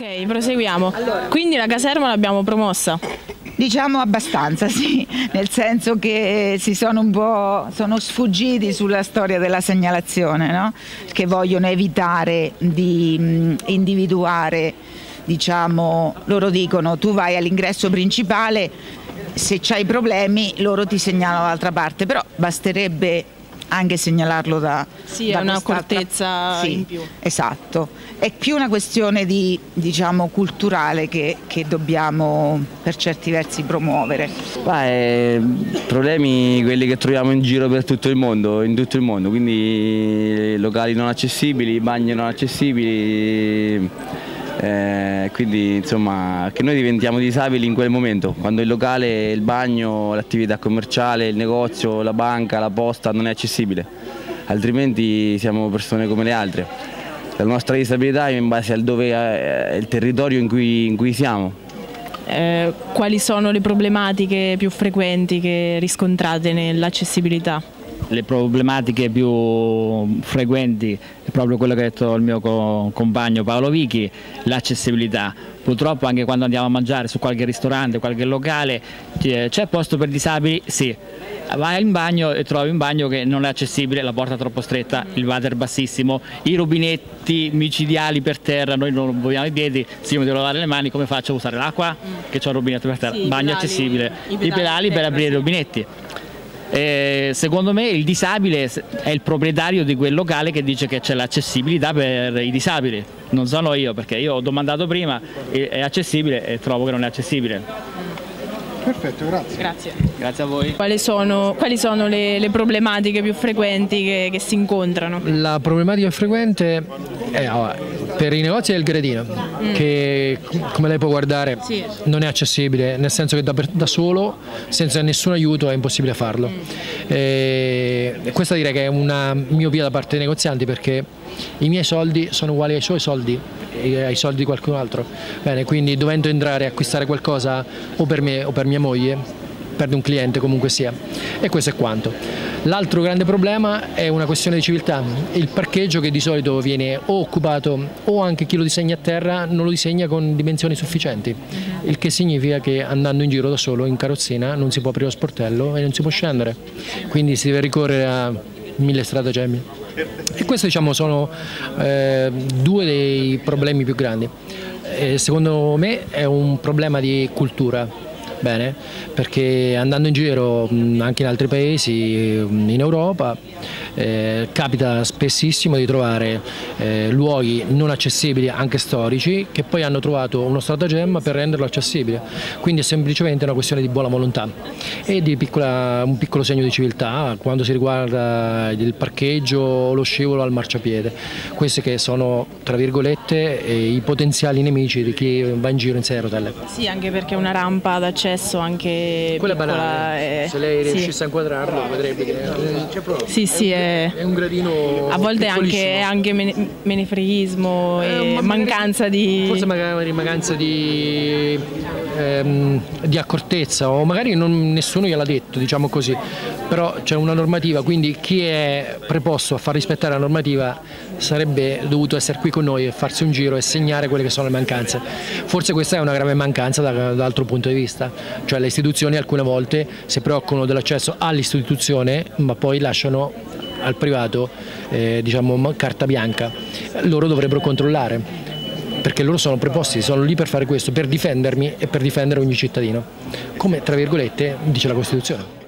Ok, proseguiamo. Quindi la caserma l'abbiamo promossa. Diciamo abbastanza, sì, nel senso che si sono un po' sono sfuggiti sulla storia della segnalazione, no? che vogliono evitare di mh, individuare, diciamo, loro dicono tu vai all'ingresso principale, se c'hai problemi loro ti segnalano dall'altra parte, però basterebbe anche segnalarlo da Sì, da è una quest'altra- accortezza in più. Esatto, è più una questione di, diciamo, culturale che, che dobbiamo per certi versi promuovere. Ma è problemi quelli che troviamo in giro per tutto il mondo, in tutto il mondo, quindi locali non accessibili, bagni non accessibili, eh, quindi insomma che noi diventiamo disabili in quel momento, quando il locale, il bagno, l'attività commerciale, il negozio, la banca, la posta non è accessibile, altrimenti siamo persone come le altre. La nostra disabilità è in base al dove è il territorio in cui, in cui siamo. Eh, quali sono le problematiche più frequenti che riscontrate nell'accessibilità? Le problematiche più frequenti è proprio quello che ha detto il mio co- compagno Paolo Vichi, l'accessibilità. Purtroppo anche quando andiamo a mangiare su qualche ristorante, qualche locale, c'è c'è posto per disabili? Sì. Vai in bagno e trovi un bagno che non è accessibile, la porta è troppo stretta, il water bassissimo, i rubinetti micidiali per terra, noi non vogliamo i piedi, se io mi devo lavare le mani come faccio a usare l'acqua? Che c'è un rubinetto per terra, Sì, bagno pedali- accessibile, i i pedali pedali per aprire i rubinetti. Eh, secondo me il disabile è il proprietario di quel locale che dice che c'è l'accessibilità per i disabili, non sono io perché io ho domandato prima, è accessibile e trovo che non è accessibile. Perfetto, grazie. Grazie. Grazie a voi. Quali sono, quali sono le, le problematiche più frequenti che, che si incontrano? La problematica frequente è per i negozi è il gradino, che come lei può guardare Sì. non è accessibile, nel senso che da, da solo, senza nessun aiuto, è impossibile farlo. E questa direi che è una miopia da parte dei negozianti perché i miei soldi sono uguali ai suoi soldi e ai soldi di qualcun altro. Bene, quindi dovendo entrare a acquistare qualcosa o per me o per mia moglie, perde un cliente comunque sia. E questo è quanto. L'altro grande problema è una questione di civiltà. Il parcheggio che di solito viene o occupato o anche chi lo disegna a terra non lo disegna con dimensioni sufficienti, il che significa che andando in giro da solo in carrozzina non si può aprire lo sportello e non si può scendere. Quindi si deve ricorrere a mille stratagemmi. E questi diciamo, sono eh, due dei problemi più grandi. Eh, secondo me è un problema di cultura. Bene, perché andando in giro anche in altri paesi, in Europa, eh, capita spessissimo di trovare eh, luoghi non accessibili, anche storici, che poi hanno trovato uno stratagemma per renderlo accessibile. Quindi è semplicemente una questione di buona volontà e di piccola- un piccolo segno di civiltà quando si riguarda il parcheggio o lo scivolo al marciapiede. Questi che sono, tra virgolette, eh, i potenziali nemici di chi va in giro in sedia a rotelle. Sì, anche perché una rampa d'accesso anche Quella piccola banale, è- se lei sì. riuscisse a inquadrarlo vedrebbe che c'è proprio. Sì, sì, è, È un gradino a volte è anche, anche mene- menefreghismo Eh, e mancanza di... Forse magari mancanza di, ehm, di accortezza o magari non- nessuno gliel'ha detto, diciamo così, però c'è una normativa, quindi chi è preposto a far rispettare la normativa sarebbe dovuto essere qui con noi e farsi un giro e segnare quelle che sono le mancanze. Forse questa è una grave mancanza da- dall'altro punto di vista, cioè le istituzioni alcune volte si preoccupano dell'accesso all'istituzione ma poi lasciano al privato eh, diciamo, carta bianca. Loro dovrebbero controllare perché loro sono preposti, sono lì per fare questo, per difendermi e per difendere ogni cittadino, come tra virgolette dice la Costituzione.